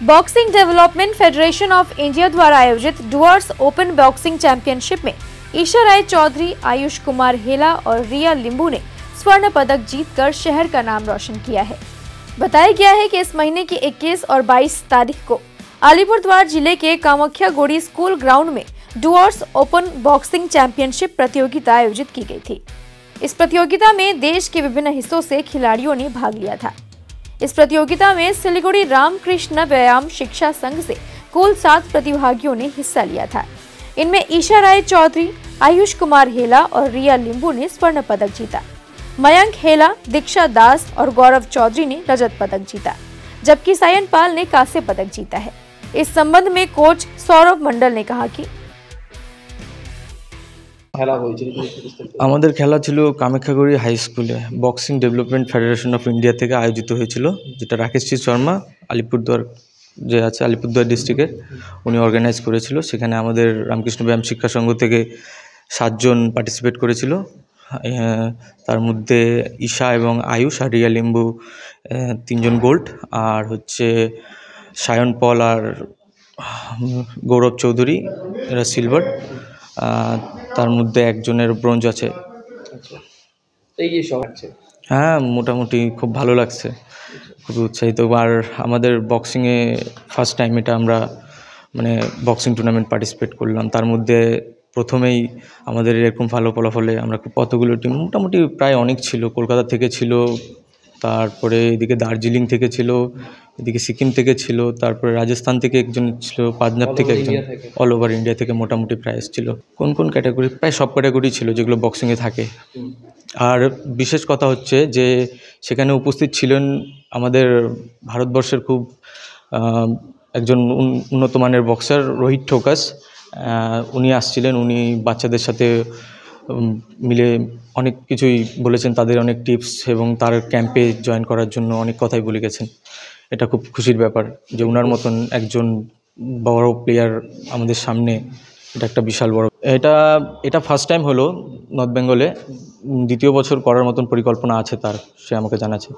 Boxing development federation of India द्वारा आयोजित doors open boxing championship में ईशा राय चौधरी, आयुष कुमार हेला और रिया लिंबू ने स्वर्ण पदक जीतकर शहर का नाम रोशन किया है। बताया गया है कि इस महीने की 21 और 22 तारीख को अलीपुरद्वार ज़िले के कामाख्या गोड़ी स्कूल ग्राउंड में डुअर्स ओपन बॉक्सिंग चैंपियनशिप प्रतियोगिता आयोजित की गई थी। इस प्रतियोगिता में देश के विभिन्न हिस्सों से खिलाड़ियों ने भाग लिया था। इस प्रतियोगिता में सिलीगुड़ी रामकृष्ण व्यायाम शिक्षा संघ से कुल सात प्रतिभागियों ने हिस्सा लिया था। इनमें ईशा राय चौधरी, आयुष कुमार हेला और रिया लिंबू ने स्वर्ण पदक जीता। मयंक हेला, दीक्षा दास और गौरव चौधरी ने रजत पदक जीता, जबकि सायन पाल ने कांस्य पदक जीता है। इस संबंध में कोच सौरभ मंडल ने कहा कि খেলা। আমাদের খেলা ছিল কামাখ্যাগুড়ি হাই স্কুলে। Boxing development federation of India থেকে আয়োজিত হয়েছিল, যেটা রাকেশজি শর্মা, আলিপুরদুয়ার যে আছে, আলিপুরদুয়ার ডিস্ট্রিক্টের উনি অর্গানাইজ করেছিল। সেখানে আমাদের রামকৃষ্ণ ব্যায়াম শিক্ষা সংঘ থেকে সাতজন পার্টিসিপেট করেছিল। তার মধ্যে ঈশা এবং আয়ুষ আর রিয়া লিম্বু তিনজন গোল্ড আর হচ্ছে সায়ন পল আর গৌরব চৌধুরী, এরা সিলভার তার মধ্যে একজনের ব্রোঞ্জ আছে। আচ্ছা। আছে। হ্যাঁ মোটামুটি খুব ভালো লাগছে। খুবই উৎসাহিত। আর আমাদের বক্সিংয়ে ফার্স্ট টাইম এটা আমরা মানে বক্সিং টুর্নামেন্ট পার্টিসিপেট করলাম। তার মধ্যে প্রথমেই আমাদের এরকম ভালো ফলাফলে আমরা কতগুলো টিম মোটামুটি প্রায় অনেক ছিল। কলকাতা থেকে ছিল তারপরে এদিকে দার্জিলিং থেকে ছিল এদিকে সিকিম থেকে ছিল তারপরে রাজস্থান থেকে একজন ছিল পাঞ্জাব থেকে একজন অল ওভার ইন্ডিয়া থেকে মোটামুটি প্রায় ছিল। কোন কোন ক্যাটাগরি প্রায় সব ক্যাটাগরি ছিল যেগুলো বক্সিংয়ে থাকে। আর বিশেষ কথা হচ্ছে যে সেখানে উপস্থিত ছিলেন আমাদের ভারতবর্ষের খুব একজন উন- উন্নত মানের বক্সার রোহিত ঠোকাস। উনি আসছিলেন উনি বাচ্চাদের সাথে মিলে অনেক কিছুই বলেছেন, তাদের অনেক টিপস এবং তার ক্যাম্পে জয়েন করার জন্য অনেক কথাই বলে গেছেন। এটা খুব খুশির ব্যাপার যে ওনার মতন একজন বড় প্লেয়ার আমাদের সামনে এটা একটা বিশাল বড় এটা এটা ফার্স্ট টাইম হলো নর্থ বেঙ্গলে দ্বিতীয় বছর করার মতন পরিকল্পনা আছে তার, সে আমাকে জানাচ্ছে।